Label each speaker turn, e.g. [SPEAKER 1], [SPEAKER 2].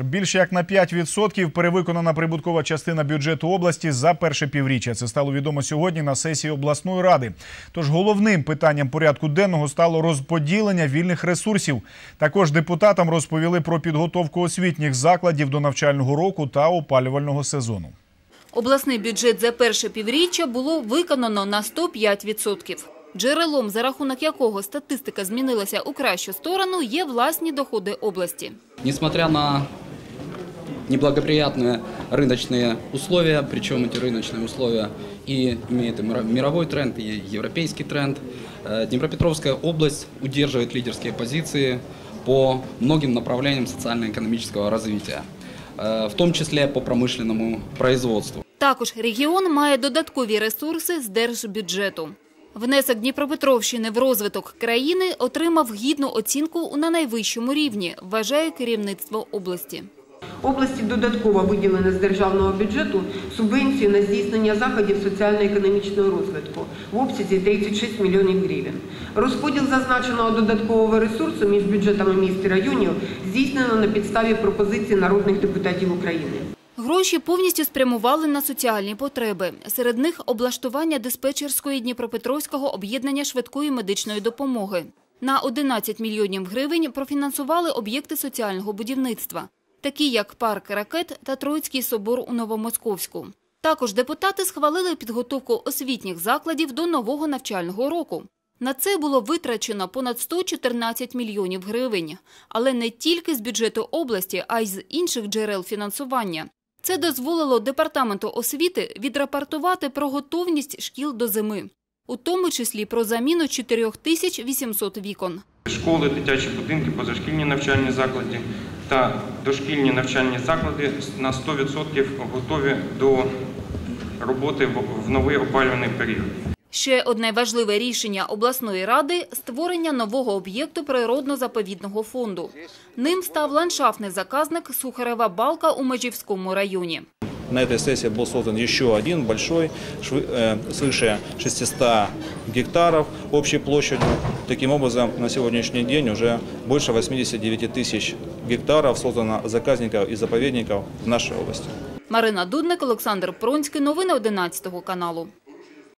[SPEAKER 1] Більше як на 5% перевиконана прибуткова частина бюджету області за перше півріччя. Це стало відомо сьогодні на сесії обласної ради. Тож головним питанням порядку денного стало розподілення вільних ресурсів. Також депутатам розповіли про підготовку освітніх закладів до навчального року та опалювального сезону.
[SPEAKER 2] Обласний бюджет за перше півріччя було виконано на 105%. Джерелом, за рахунок якого статистика змінилася у кращу сторону, є власні доходи області.
[SPEAKER 3] Несмотря на неблагоприятные рыночные условия, причем эти рыночные условия и имеют и мира- мировой тренд, и европейский тренд, э, Днепропетровская область удерживает лидерские позиции по многим направлениям социально-экономического развития, э, в том числе по промышленному производству.
[SPEAKER 2] Також регіон має додаткові ресурси з держбюджету. Внесок Дніпропетровщини в розвиток країни отримав гідну оцінку на найвищому рівні, вважає керівництво області.
[SPEAKER 4] Області додатково виділено з державного бюджету субвенцію на здійснення заходів соціально-економічного розвитку в обсязі 36 мільйонів гривень. Розподіл зазначеного додаткового ресурсу між бюджетами міст і районів здійснено на підставі пропозицій народних депутатів України.
[SPEAKER 2] Гроші повністю спрямували на соціальні потреби. Серед них облаштування диспетчерської Дніпропетровського об'єднання швидкої медичної допомоги. На 11 мільйонів гривень профінансували об'єкти соціального будівництва, такі як парк ракет та Троїцький собор у Новомосковську. Також депутати схвалили підготовку освітніх закладів до нового навчального року. На це було витрачено понад 114 мільйонів гривень. Але не тільки з бюджету області, а й з інших джерел фінансування. Це дозволило Департаменту освіти відрапортувати про готовність шкіл до зими, у тому числі про заміну 4800 вікон.
[SPEAKER 5] Школи, дитячі будинки, позашкільні навчальні заклади та дошкільні навчальні заклади на 100% готові до роботи в- в новий опалювальний період.
[SPEAKER 2] Ще одне важливе рішення обласної ради – створення нового об'єкту природно-заповідного фонду. Ним став ландшафтний заказник Сухарева балка у Межівському районі.
[SPEAKER 6] На этой сессии был создан еще один большой, швы- э, свыше 600 гектаров общей площадью. Таким образом, на сегодняшний день уже больше 89 тысяч гектаров создано заказников и заповедников в нашей области.
[SPEAKER 2] Марина Дудник, Олександр Пронський. Новини 11 каналу.